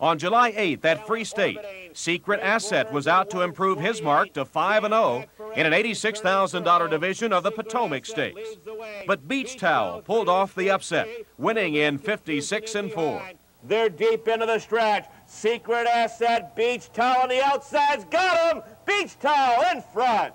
On July 8th at Free State, Secret Asset was out to improve his mark to 5 0 in an $86,000 division of the Potomac Stakes. But Beach Towel pulled off the upset, winning in 56 and 4. They're deep into the stretch. Secret Asset, Beach Towel on the outside's got him. Beach Towel in front.